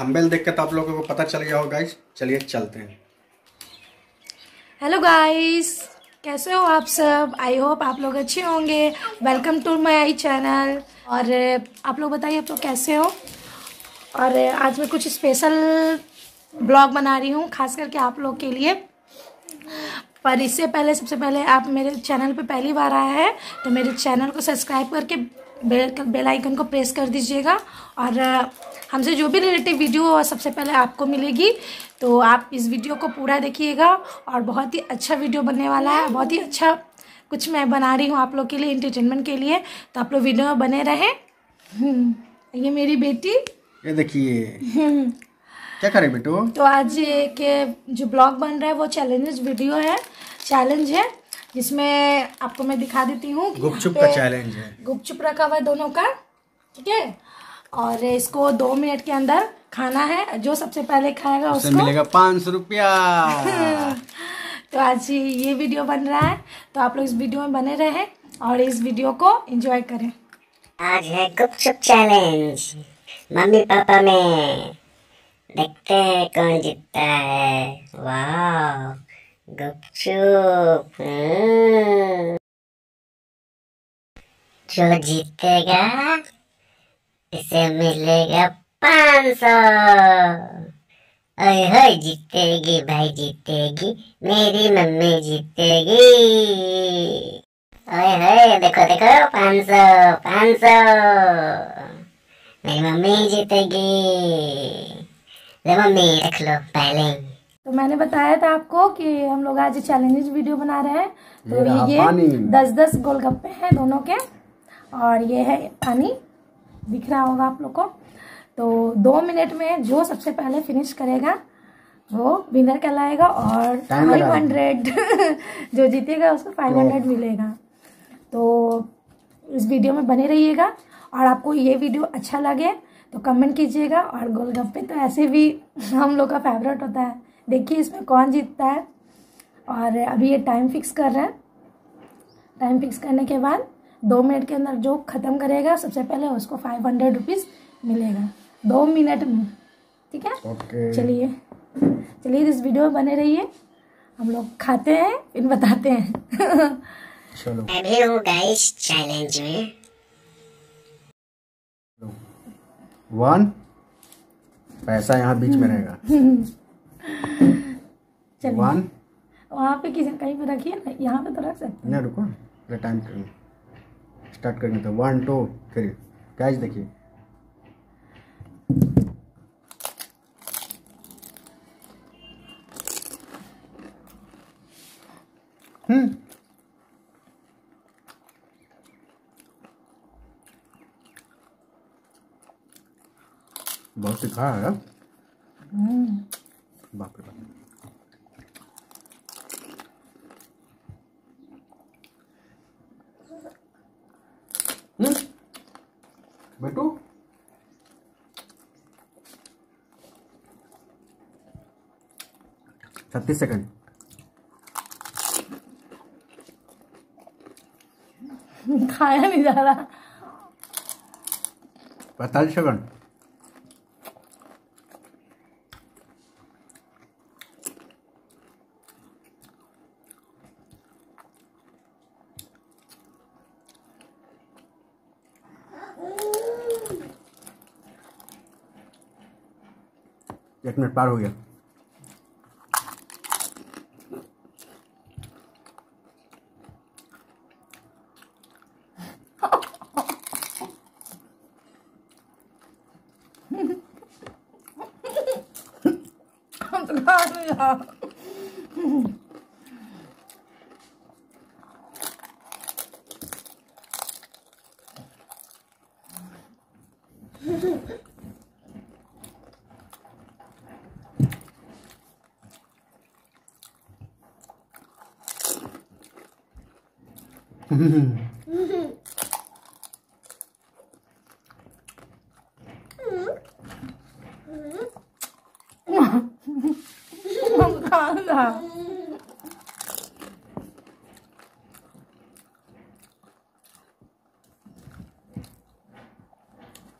Thumbnail देख के तो आप लोगों को पता चल गया हो गाइस चलिए चलते हैं। हेलो गाइस कैसे हो आप सब? आई होप आप लोग अच्छे होंगे। वेलकम टू माय चैनल और आप लोग बताइए, आप लोग कैसे हो? और आज मैं कुछ स्पेशल ब्लॉग बना रही हूँ, खास करके आप लोग के लिए। पर इससे पहले, सबसे पहले आप मेरे चैनल पे पहली बार आया है तो मेरे चैनल को सब्सक्राइब करके बेल बेल आइकन को प्रेस कर दीजिएगा। और हमसे जो भी रिलेटिव वीडियो सबसे पहले आपको मिलेगी। तो आप इस वीडियो को पूरा देखिएगा और बहुत ही अच्छा वीडियो बनने वाला है। बहुत ही अच्छा कुछ मैं बना रही हूँ आप लोग के लिए इंटरटेनमेंट के लिए। तो आप लोग वीडियो में बने रहें। हम्म, ये मेरी बेटी। ये देखिए। क्या करें बेटो? तो आज के जो ब्लॉग बन रहा है वो चैलेंजेस वीडियो है। चैलेंज है जिसमें आपको मैं दिखा देती हूँ। गुपचुप का चैलेंज है। गुपचुप रखा हुआ है दोनों का ठीक है? और इसको दो मिनट के अंदर खाना है जो सबसे पहले खाएगा उसको। मिलेगा पाँच सौ रुपया। तो आज ये वीडियो बन रहा है तो आप लोग इस वीडियो में बने रहें और इस वीडियो को एंजॉय करें। आज है गुपचुप चैलेंज मम्मी पापा में। देखते हैं कौन जीतता है। वाह गुपचुप। हम्म। जो जीतेगा इसे मिलेगा पाँच सौ। होए जीतेगी भाई जीतेगी। मेरी मम्मी जीतेगी। ओए होए देखो देखो पाँच सौ पाँच सौ। मेरी मम्मी जीतेगी। ले मम्मी रख लो पहले तो मैंने बताया था आपको कि हम लोग आज चैलेंजेस वीडियो बना रहे हैं। तो ये दस दस गोलगप्पे हैं दोनों के। और ये है पानी। दिख रहा होगा आप लोग को। तो दो मिनट में जो सबसे पहले फिनिश करेगा वो विनर कहलाएगा और फाइव हंड्रेड जो जीतेगा उसको फाइव हंड्रेड मिलेगा। तो इस वीडियो में बने रहिएगा। और आपको ये वीडियो अच्छा लगे तो कमेंट कीजिएगा। और गोलगप्पे तो ऐसे भी हम लोग का फेवरेट होता है। देखिए इसमें कौन जीतता है। और अभी ये टाइम फिक्स कर रहे हैं। टाइम फिक्स करने के बाद दो मिनट के अंदर जो ख़त्म करेगा सबसे पहले उसको फाइव हंड्रेड रुपीज़ मिलेगा। दो मिनट में। ठीक है? ओके चलिए। चलिए इस वीडियो में बने रहिए। हम लोग खाते हैं फिर बताते हैं। चलो। मैं हूँ गाइस चैलेंज में वन पैसा यहाँ बीच में रहेगा। वन वहाँ पे किसी कहीं पे रखिए ना? यहाँ पे तो रख सकते नहीं रुको। टाइम करेंगे। स्टार्ट करेंगे तो वन टू थ्री कैच देखिए। हम्म। बहुत सिखा है। बाप रे बाप। बेटू छत्तीस सेकंड। खाया नहीं जा रहा। पैतालीस सेकंड। एक मिनट पार हो गया। तो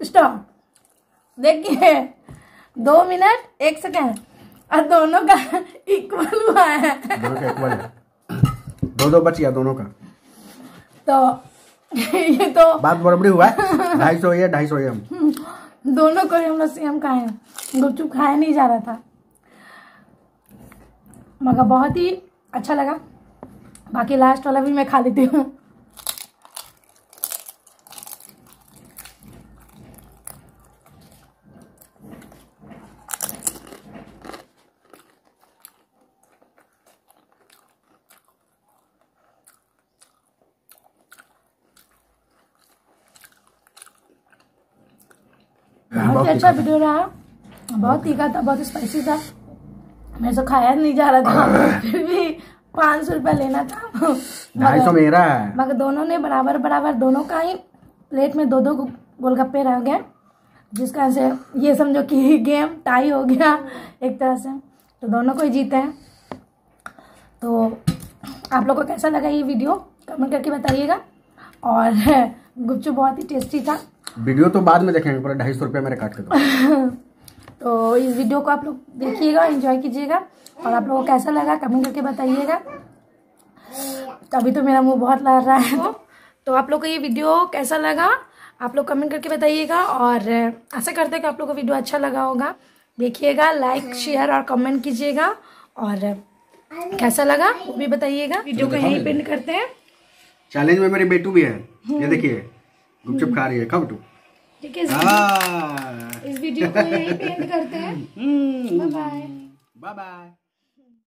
स्टॉप देखिए, दो मिनट, एक सेकेंड। और दोनों का इक्वल हुआ है। दोनों का इक्वल है। दो दो बच गया, दोनों का। तो ये तो बात बड़बड़ी हुआ है ढाई सौ ये ढाई सौ एम दोनों को हम लोग सेम खाए गुपचुप खाया नहीं जा रहा था। मगर बहुत ही अच्छा लगा। बाकी लास्ट वाला भी मैं खा लेती हूँ। बहुत ही अच्छा वीडियो रहा। बहुत तीखा था बहुत स्पाइसी था। मेरे से खाया नहीं जा रहा था। फिर भी पाँच सौ रुपया लेना था। ढाई सौ मेरा है। मगर दोनों ने बराबर बराबर दोनों का ही प्लेट में दो दो गोलगप्पे रह गए। जिसका से ये समझो कि गेम टाई हो गया एक तरह से। तो दोनों को ही जीते हैं। तो आप लोग को कैसा लगा ये वीडियो? कमेंट करके बताइएगा। और गुपचुप बहुत ही टेस्टी था। वीडियो तो बाद में देखेंगे पूरा ढाई सौ रुपया मेरे काट के दो। तो इस वीडियो को आप लोग देखिएगा एंजॉय कीजिएगा और आप लोगों को कैसा लगा कमेंट करके बताइएगा। अभी तो मेरा मुँह बहुत लड़ रहा है। तो, तो आप लोग को ये वीडियो कैसा लगा आप लोग कमेंट करके बताइएगा और आशा करते हैं कि आप लोग को वीडियो अच्छा लगा होगा। देखिएगा लाइक शेयर और कमेंट कीजिएगा और कैसा लगा वो भी बताइएगा। वीडियो को यहीं पेंट करते हैं। चैलेंज में मेरी बेटू भी है ये देखिए गुपचुप खा रही है कब टू ठीक है इस- हाँ। वीडियो को यहीं पे एंड करते हैं। Bye bye bye bye